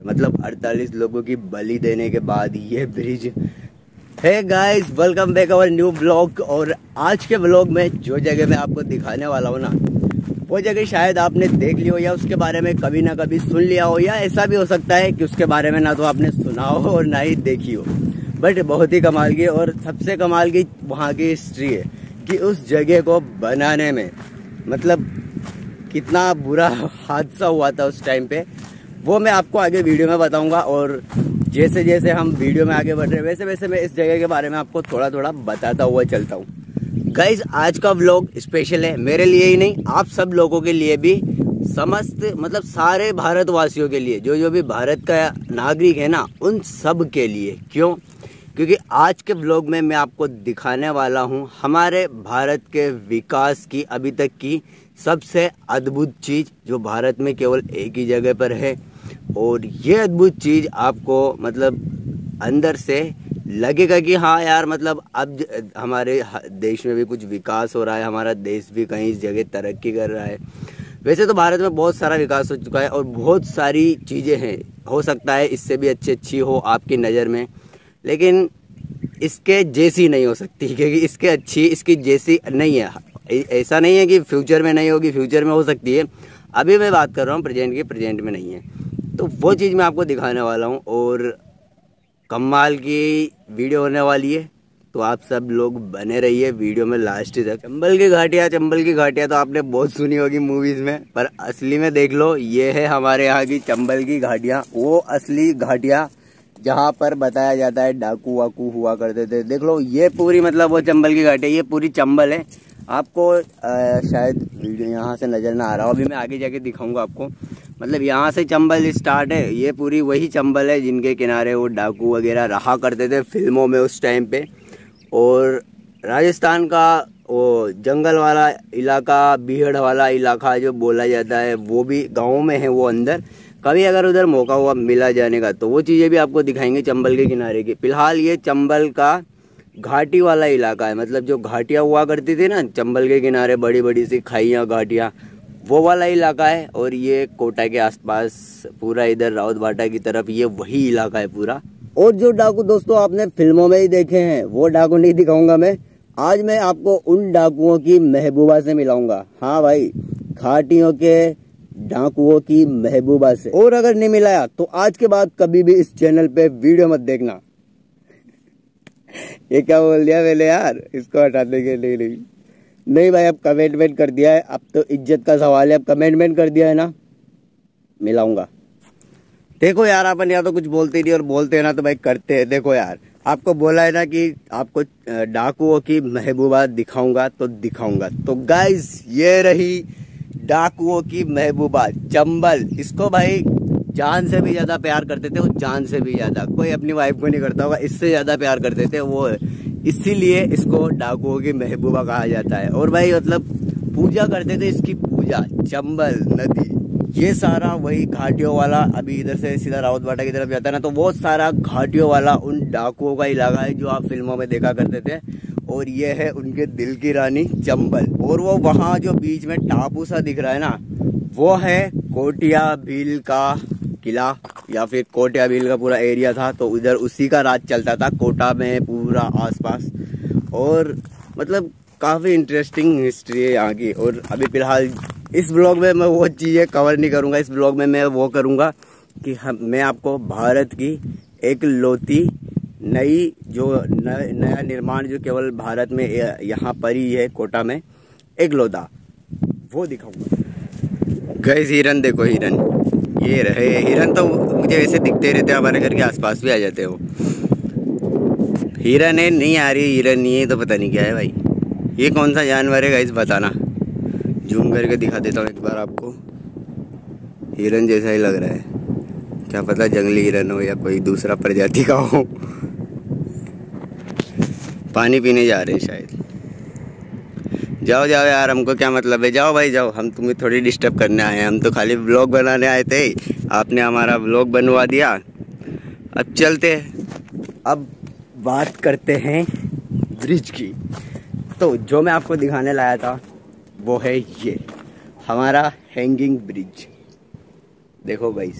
मतलब 48 लोगों की बलि देने के बाद ये ब्रिज। है guys welcome back our new blog और आज के ब्लॉग में जो जगह मैं आपको दिखाने वाला हूँ ना, वो जगह शायद आपने देख ली हो या उसके बारे में कभी ना कभी सुन लिया हो या ऐसा भी हो सकता है कि उसके बारे में ना तो आपने सुना हो और ना ही देखी हो। बट बहुत ही कमाल की और सबसे कमाल की वहाँ की हिस्ट्री है कि उस जगह को बनाने में मतलब कितना बुरा हादसा हुआ था उस टाइम पे। वो मैं आपको आगे वीडियो में बताऊँगा और जैसे जैसे हम वीडियो में आगे बढ़ रहे हैं, वैसे वैसे मैं इस जगह के बारे में आपको थोड़ा थोड़ा बताता हुआ चलता हूँ। गाइज़ आज का व्लॉग स्पेशल है, मेरे लिए ही नहीं, आप सब लोगों के लिए भी, समस्त मतलब सारे भारतवासियों के लिए जो जो भी भारत का नागरिक है ना, उन सब के लिए। क्यों? क्योंकि आज के ब्लॉग में मैं आपको दिखाने वाला हूँ हमारे भारत के विकास की, अभी तक की सबसे अद्भुत चीज़, जो भारत में केवल एक ही जगह पर है और ये अद्भुत चीज़ आपको मतलब अंदर से लगेगा कि हाँ यार मतलब अब हमारे देश में भी कुछ विकास हो रहा है, हमारा देश भी कहीं इस जगह तरक्की कर रहा है। वैसे तो भारत में बहुत सारा विकास हो चुका है और बहुत सारी चीज़ें हैं। हो सकता है इससे भी अच्छी अच्छी हो आपकी नज़र में, लेकिन इसके जैसी नहीं हो सकती, क्योंकि इसके अच्छी, इसकी जैसी नहीं है। ऐसा नहीं है कि फ्यूचर में नहीं होगी, फ्यूचर में हो सकती है। अभी मैं बात कर रहा हूँ, प्रेजेंट की प्रेजेंट में नहीं है। तो वो चीज़ मैं आपको दिखाने वाला हूँ और कमाल की वीडियो होने वाली है। तो आप सब लोग बने रहिए वीडियो में लास्ट तक। चंबल की घाटिया चंबल की घाटिया तो आपने बहुत सुनी होगी मूवीज़ में पर असली में देख लो ये है हमारे यहाँ की चंबल की घाटिया। वो असली घाटिया जहाँ पर बताया जाता है डाकू वाकू हुआ करते थे। देख लो ये पूरी मतलब वो चंबल की घाटिया ये पूरी चंबल है। आपको आ, शायद यहाँ से नज़र ना आ रहा हो अभी मैं आगे जाके दिखाऊँगा आपको। मतलब यहाँ से चंबल स्टार्ट है। ये पूरी वही चंबल है जिनके किनारे वो डाकू वगैरह रहा करते थे फ़िल्मों में उस टाइम पे। और राजस्थान का वो जंगल वाला इलाका, बीहड़ वाला इलाका जो बोला जाता है, वो भी गाँव में है वो अंदर। कभी अगर उधर मौका हुआ मिला जाने का तो वो चीज़ें भी आपको दिखाएँगे चंबल के किनारे की। फ़िलहाल ये चंबल का घाटी वाला इलाका है। मतलब जो घाटियाँ हुआ करती थी ना, चंबल के किनारे बड़ी बड़ी सी खाइयाँ, घाटियाँ वो वाला इलाका है और ये कोटा के आसपास पूरा इधर रावत बाटा की तरफ़ ये वही इलाका है पूरा। और जो डाकू दोस्तों आपने फ़िल्मों में ही देखे हैं, वो डाकू नहीं दिखाऊँगा मैं। आज मैं आपको उन डाकुओं की महबूबा से मिलाऊँगा। हाँ भाई, खाटियों के डाकुओं की महबूबा से। और अगर नहीं मिलाया तो आज के बाद कभी भी इस चैनल पे वीडियो मत देखना। ये क्या बोल दिया मैंने यार? इसको हटाने के लिए नहीं। नहीं भाई, अब कमेंटमेंट कर दिया है। अब तो इज़्ज़त का सवाल है। अब कमेंटमेंट कर दिया है ना? मिलाऊँगा देखो यार, अपन या तो कुछ बोलते नहीं और बोलते हैं ना तो भाई करते हैं। देखो यार, आपको बोला है ना कि आपको डाकुओं की महबूबा दिखाऊँगा तो दिखाऊँगा। तो गाइज़ ये रही डाकुओं की महबूबा, चंबल। इसको भाई जान से भी ज़्यादा प्यार करते थे वो जान से भी ज़्यादा। कोई अपनी वाइफ को नहीं करता होगा, इससे ज़्यादा प्यार करते थे, वो इसीलिए इसको डाकुओं की महबूबा कहा जाता है। और भाई मतलब पूजा करते थे इसकी पूजा, चंबल, नदी, ये सारा वही घाटियों वाला, अभी इधर से सीधा रावत बाटा की तरफ़ जाता है ना तो वो सारा घाटियों वाला उन डाकुओं का इलाका है जो आप फ़िल्मों में देखा करते थे। और ये है उनके दिल की रानी चंबल। और वो वहाँ जो बीच में टापू सा दिख रहा है ना, वो है कोटिया भील का किला या फिर कोटिया भील का पूरा एरिया था तो उधर उसी का राज चलता था कोटा में पूरा आसपास। और मतलब काफ़ी इंटरेस्टिंग हिस्ट्री है यहाँ की। और अभी फ़िलहाल इस ब्लॉग में मैं वो चीज़ें कवर नहीं करूँगा इस ब्लॉग में मैं वो करूँगा कि हम मैं आपको भारत की एक लोती नई जो न, नया निर्माण जो केवल भारत में यहाँ पर ही है कोटा में एक लोता। वो दिखाऊँगा। गए हिरन देखो हिरन। ये रहे, हिरन तो मुझे वैसे दिखते रहते हमारे घर के आसपास भी आ जाते हो। हिरन है, नहीं आ रही, हिरन नहीं है तो पता नहीं क्या है भाई। ये कौन सा जानवर है गाइस बताना। जूम करके दिखा देता हूँ एक बार आपको। हिरन जैसा ही लग रहा है। क्या पता जंगली हिरन हो या कोई दूसरा प्रजाति का हो। पानी पीने जा रहे हैं शायद। जाओ जाओ यार, हमको क्या मतलब है? जाओ भाई, जाओ। हम तुम्हें थोड़ी डिस्टर्ब करने आए हैं। हम तो खाली ब्लॉग बनाने आए थे। आपने हमारा ब्लॉग बनवा दिया। अब चलते अब बात करते हैं ब्रिज की। तो जो मैं आपको दिखाने लाया था, वो है ये। हमारा हैंगिंग ब्रिज देखो भाई।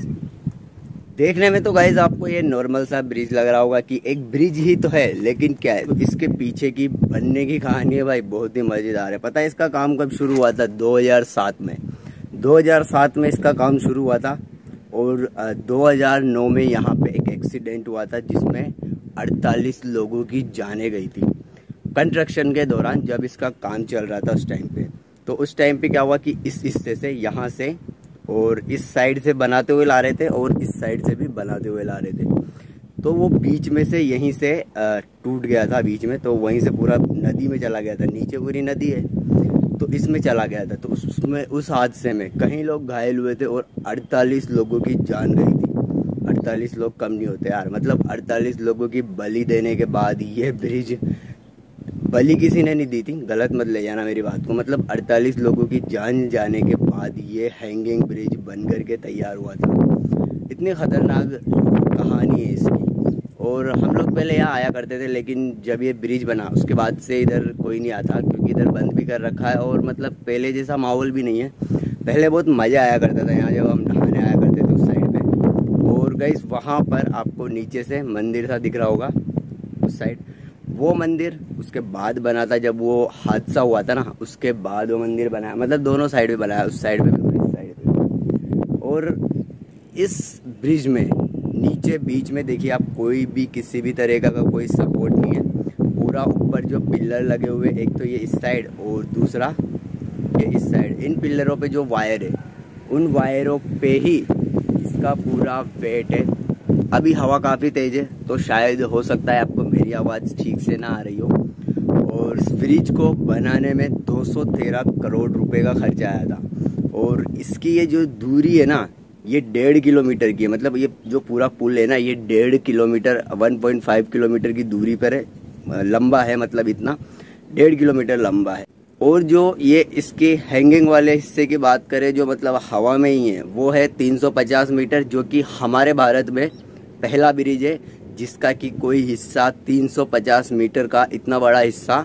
देखने में तो गाइज़ आपको ये नॉर्मल सा ब्रिज लग रहा होगा कि एक ब्रिज ही तो है, लेकिन क्या है तो इसके पीछे की, बनने की कहानी है भाई, बहुत ही मज़ेदार है। पता है इसका काम कब शुरू हुआ था? 2007 में। 2007 में इसका काम शुरू हुआ था और 2009 में यहाँ पे एक एक्सीडेंट हुआ था जिसमें 48 लोगों की जाने गई थी। कंस्ट्रक्शन के दौरान जब इसका काम चल रहा था उस टाइम पे तो उस टाइम पे क्या हुआ कि इस हिस्से से, यहाँ से और इस साइड से बनाते हुए ला रहे थे और इस साइड से भी बनाते हुए ला रहे थे। तो वो बीच में से यहीं से टूट गया था बीच में तो वहीं से पूरा नदी में चला गया था। नीचे पूरी नदी है तो इसमें चला गया था। तो उसमें, उस हादसे में कई लोग घायल हुए थे और 48 लोगों की जान गई थी। 48 लोग कम नहीं होते यार मतलब 48 लोगों की बलि देने के बाद ये ब्रिज बलि किसी ने नहीं दी थी। गलत मत ले जाना मेरी बात को। मतलब 48 लोगों की जान जाने के बाद ये हैंगिंग ब्रिज बन करके तैयार हुआ था। इतनी ख़तरनाक कहानी है इसकी। और हम लोग पहले यहाँ आया करते थे, लेकिन जब ये ब्रिज बना, उसके बाद से इधर कोई नहीं आता, क्योंकि इधर बंद भी कर रखा है। और मतलब पहले जैसा माहौल भी नहीं है। पहले बहुत मज़ा आया करता था यहाँ जब हम नहाने आया करते थे उस साइड पे। और गई वहाँ पर आपको नीचे से मंदिर सा दिख रहा होगा, उस साइड वो मंदिर उसके बाद बना था जब वो हादसा हुआ था ना उसके बाद वो मंदिर बनाया। मतलब दोनों साइड पे बनाया उस साइड पे भी इस साइड पे और इस ब्रिज में नीचे बीच में देखिए आप कोई भी किसी भी तरह का, कोई सपोर्ट नहीं है। पूरा ऊपर जो पिलर लगे हुए एक तो ये इस साइड और दूसरा ये इस साइड। इन पिलरों पे जो वायर है उन वायरों पे ही इसका पूरा वेट है। अभी हवा काफ़ी तेज़ है तो शायद हो सकता है आपको मेरी आवाज़ ठीक से ना आ रही हो। और इस ब्रिज को बनाने में 213 करोड़ रुपए का खर्चा आया था। और इसकी ये जो दूरी है ना, ये डेढ़ किलोमीटर की है। मतलब ये जो पूरा पुल है ना, ये डेढ़ किलोमीटर 1.5 किलोमीटर की दूरी पर है। लंबा है मतलब इतना, डेढ़ किलोमीटर लंबा है। और जो ये इसके हैंगिंग वाले हिस्से की बात करें, जो मतलब हवा में ही है, वो है 350 मीटर, जो कि हमारे भारत में पहला ब्रिज है। जिसका कि कोई हिस्सा 350 मीटर का इतना बड़ा हिस्सा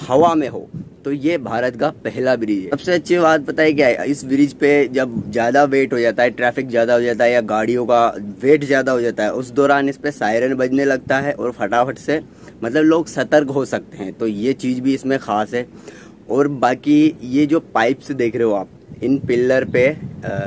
हवा में हो तो ये भारत का पहला ब्रिज है। सबसे अच्छी बात पता है क्या है? इस ब्रिज पे जब ज़्यादा वेट हो जाता है, ट्रैफ़िक ज़्यादा हो जाता है या गाड़ियों का वेट ज़्यादा हो जाता है, उस दौरान इस पे सायरन बजने लगता है और फटाफट से मतलब लोग सतर्क हो सकते हैं। तो ये चीज़ भी इसमें ख़ास है। और बाकी ये जो पाइप्स देख रहे हो आप इन पिल्लर पे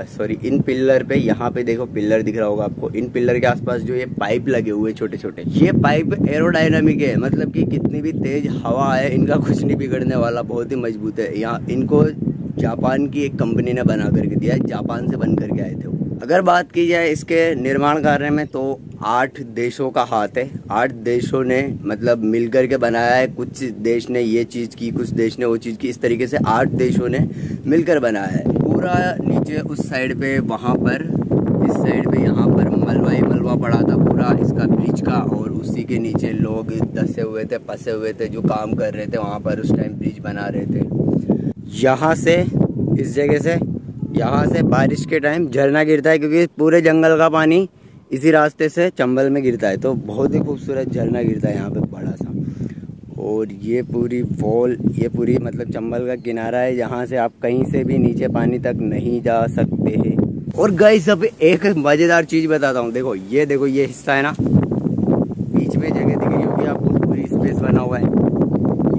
सॉरी इन पिल्लर पे, यहाँ पे देखो पिल्लर दिख रहा होगा आपको। इन पिल्लर के आसपास जो ये पाइप लगे हुए छोटे छोटे ये पाइप एरोडायनामिक है मतलब कि कितनी भी तेज हवा आए, इनका कुछ नहीं बिगड़ने वाला, बहुत ही मज़बूत है। यहाँ इनको जापान की एक कंपनी ने बना करके दिया जापान से बन करके आए थे अगर बात की जाए इसके निर्माण कार्य में तो आठ देशों का हाथ है। आठ देशों ने मतलब मिलकर के बनाया है। कुछ देश ने ये चीज़ की, कुछ देश ने वो चीज़ की। इस तरीके से आठ देशों ने मिलकर बनाया है। पूरा नीचे उस साइड पे, वहाँ पर, इस साइड पे यहाँ पर मलबा ही मलबा पड़ा था पूरा। इसका ब्रिज का और उसी के नीचे लोग दसे हुए थे, फंसे हुए थे, जो काम कर रहे थे, वहाँ पर उस टाइम ब्रिज बना रहे थे। यहाँ से, इस जगह से यहाँ से बारिश के टाइम झरना गिरता है क्योंकि पूरे जंगल का पानी इसी रास्ते से चंबल में गिरता है। तो बहुत ही खूबसूरत झरना गिरता है यहाँ पे बड़ा सा। और ये पूरी वॉल, ये पूरी मतलब चंबल का किनारा है यहाँ से आप कहीं से भी नीचे पानी तक नहीं जा सकते हैं। और गई सब एक मज़ेदार चीज़ बताता हूँ। देखो, ये देखो, ये हिस्सा है ना। बीच में जगह दिख रही होगी आपको, पूरी स्पेस बना हुआ है।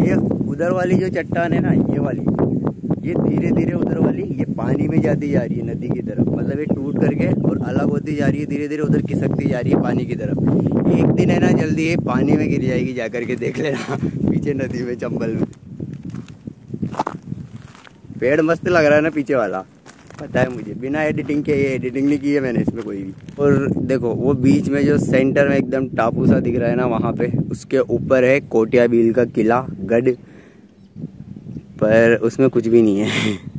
ये उधर वाली जो चट्टान है ना, ये वाली। ये धीरे धीरे उधर वाली, ये पानी में जाती जा रही है नदी की तरफ़। मतलब ये टूट करके और अलग होती जा रही है, धीरे धीरे उधर खिसकती जा रही है पानी की तरफ़। एक दिन है ना, जल्दी ये पानी में गिर जाएगी जा करके देख लेना, पीछे नदी में, चंबल में। पेड़ मस्त लग रहा है ना पीछे वाला। पता है मुझे, बिना एडिटिंग के, ये एडिटिंग नहीं की है मैंने इसमें कोई भी। और देखो, वो बीच में जो सेंटर में एकदम टापू सा दिख रहा है ना, वहाँ पे, उसके ऊपर है कोटिया बील का किला, गढ़। पर उसमें कुछ भी नहीं है।